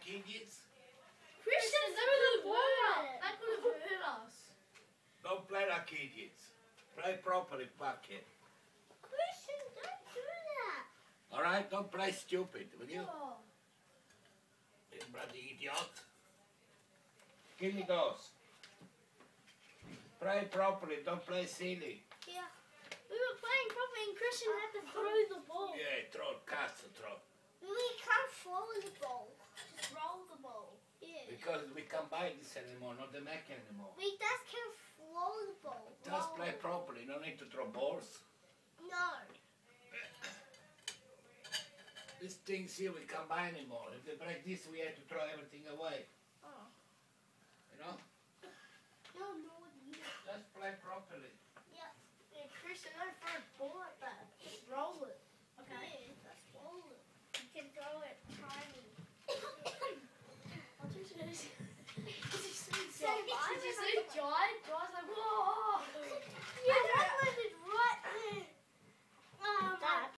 like idiots. Christians, they're the world. They could have hurt us. Don't play like idiots. Play properly, bucket. Christian, don't do that. All right, don't play stupid, will you? No. You bloody idiot. Give me those. Play properly, don't play silly. We can't this anymore, not the Mac anymore. We just can throw the ball. Just play properly, no need to throw balls. No. These things here we can't buy anymore. If they break this, we have to throw everything away. Oh. You know? No, no, you Just play properly. Yeah. Christian, don't throw George.